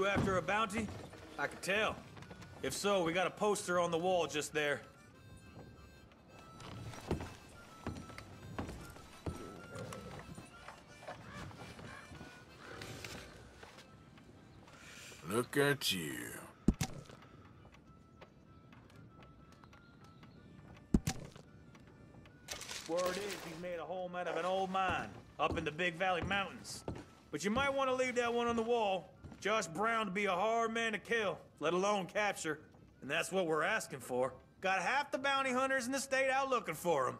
You after a bounty? I could tell. If so, we got a poster on the wall just there. Look at you. Word is he's made a home out of an old mine up in the Big Valley Mountains. But you might want to leave that one on the wall. Josh Brown to be a hard man to kill, let alone capture. And that's what we're asking for. Got half the bounty hunters in the state out looking for him.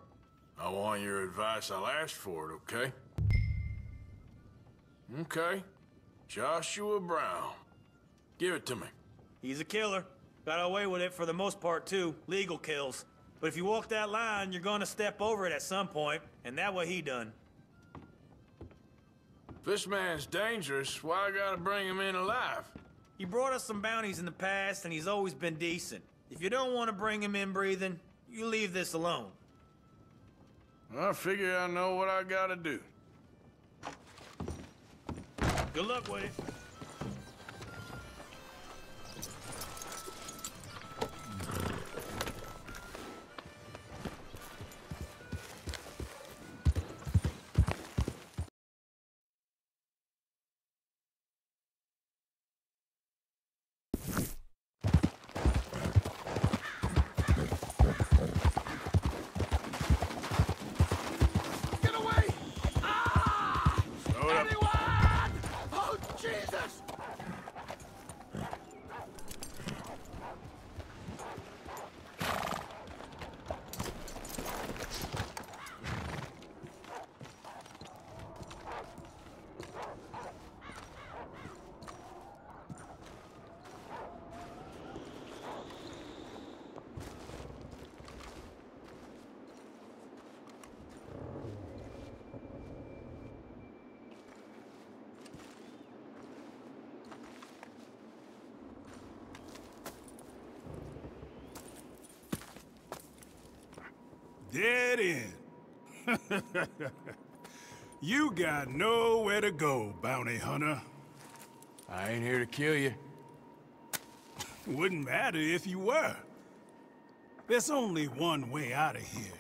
I want your advice. I'll ask for it, okay? Okay. Joshua Brown. Give it to me. He's a killer. Got away with it for the most part, too. Legal kills. But if you walk that line, you're gonna step over it at some point, and that what he done. If this man's dangerous, why I gotta bring him in alive? He brought us some bounties in the past, and he's always been decent. If you don't want to bring him in breathing, you leave this alone. I figure I know what I gotta do. Good luck with it. Dead end. you got nowhere to go, bounty hunter. I ain't here to kill you. Wouldn't matter if you were. There's only one way out of here,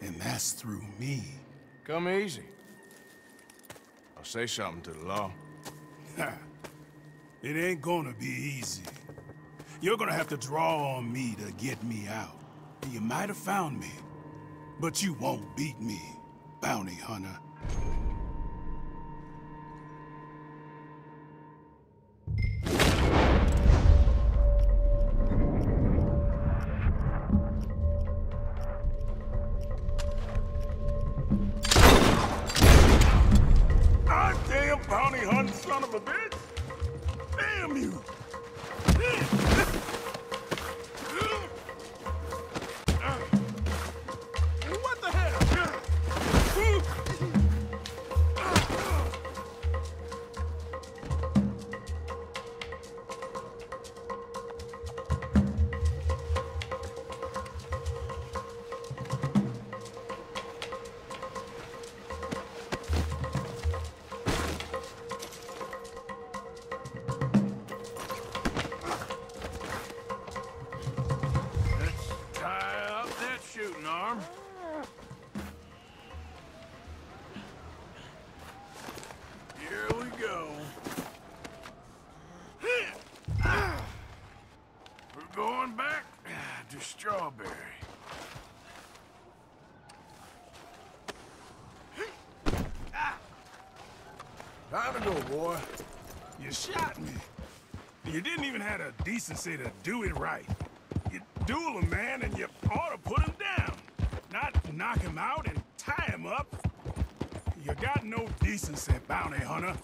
and that's through me. Come easy. I'll say something to the law. It ain't gonna be easy. You're gonna have to draw on me to get me out. You might have found me, but you won't beat me, bounty hunter. Damn bounty hunting son of a bitch! Damn you! Going back ah, to Strawberry. Time to go, boy. You shot me. You didn't even have the decency to do it right. You duel a man and you ought to put him down. Not knock him out and tie him up. You got no decency, bounty hunter.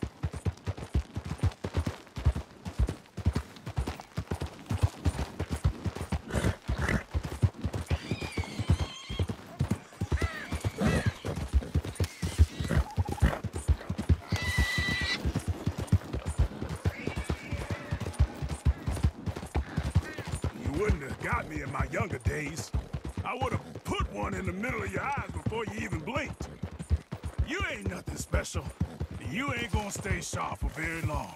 Got me in my younger days. I would have put one in the middle of your eyes before you even blinked. You ain't nothing special. You ain't gonna stay sharp for very long.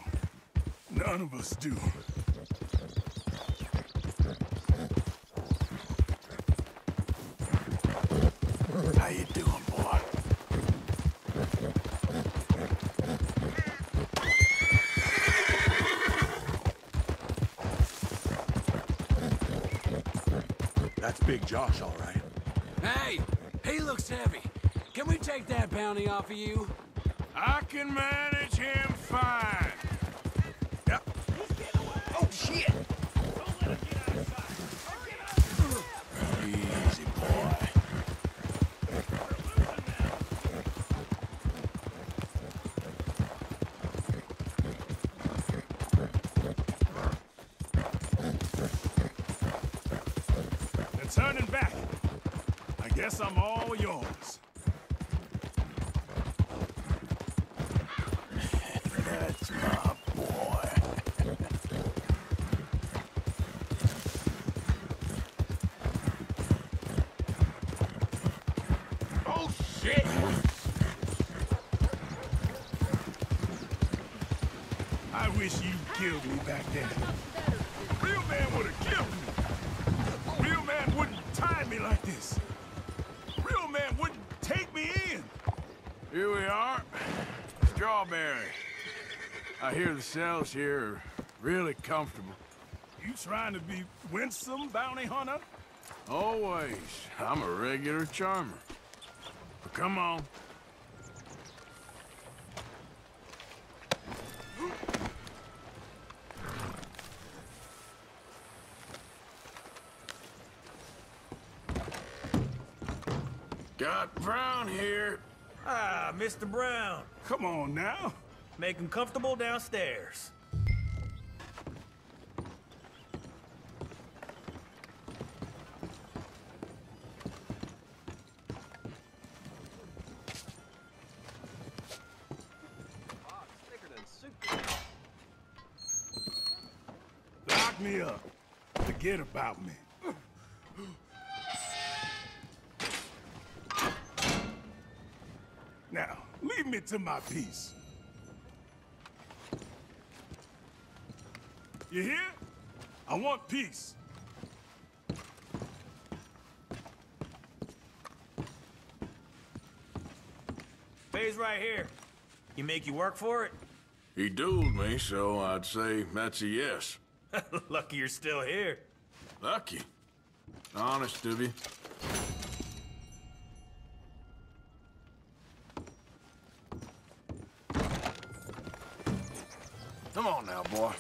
None of us do. How you doing, Big Josh, all right. Hey, he looks heavy. Can we take that bounty off of you? I can manage him fine. Yep. Oh, shit! Turning back. I guess I'm all yours. That's my boy. Oh, shit! I wish you killed me back then. Real man would have killed me. Real man wouldn't tie me like this. Real man wouldn't take me in. Here we are. Strawberry. I hear the cells here are really comfortable. You trying to be winsome, bounty hunter? Always. I'm a regular charmer. But come on. Got Brown here. Ah, Mr. Brown. Come on now. Make him comfortable downstairs. Lock me up. Forget about me. Leave me to my peace. You hear? I want peace. Pays right here. He make you work for it? He dueled me, so I'd say that's a yes. Lucky you're still here. Lucky. Honest of Come on now, boy.